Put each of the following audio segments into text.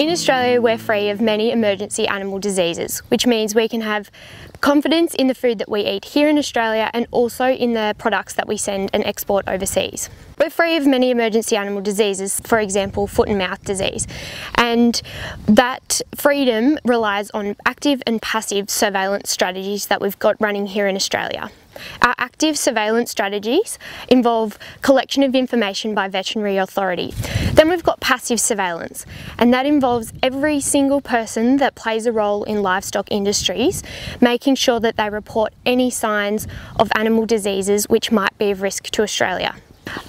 In Australia, we're free of many emergency animal diseases, which means we can have confidence in the food that we eat here in Australia and also in the products that we send and export overseas. We're free of many emergency animal diseases, for example, foot and mouth disease, and that freedom relies on active and passive surveillance strategies that we've got running here in Australia. Our active surveillance strategies involve collection of information by veterinary authority. Then we've got passive surveillance, and that involves every single person that plays a role in livestock industries, making sure that they report any signs of animal diseases which might be of risk to Australia.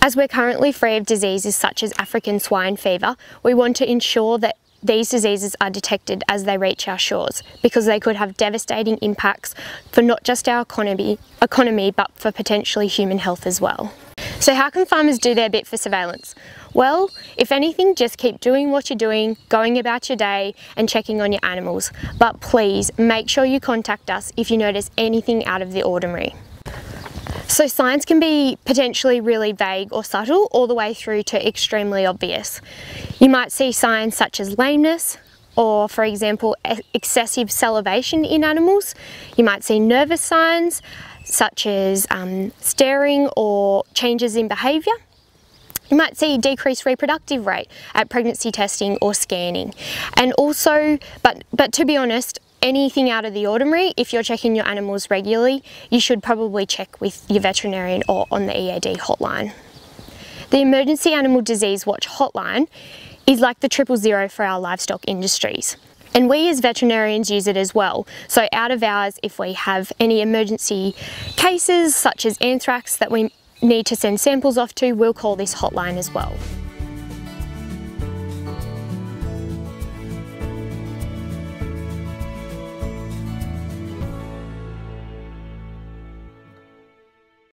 As we're currently free of diseases such as African swine fever, we want to ensure that these diseases are detected as they reach our shores because they could have devastating impacts for not just our economy, economy but for potentially human health as well. So how can farmers do their bit for surveillance? Well, if anything, just keep doing what you're doing, going about your day and checking on your animals. But please make sure you contact us if you notice anything out of the ordinary. So signs can be potentially really vague or subtle all the way through to extremely obvious. You might see signs such as lameness, or for example excessive salivation in animals. You might see nervous signs such as um, staring or changes in behaviour. You might see decreased reproductive rate at pregnancy testing or scanning. And also, but, but to be honest, anything out of the ordinary, if you're checking your animals regularly, you should probably check with your veterinarian or on the EAD hotline. The Emergency Animal Disease Watch hotline is like the triple zero for our livestock industries. And we as veterinarians use it as well. So out of hours, if we have any emergency cases such as anthrax that we need to send samples off to, we'll call this hotline as well.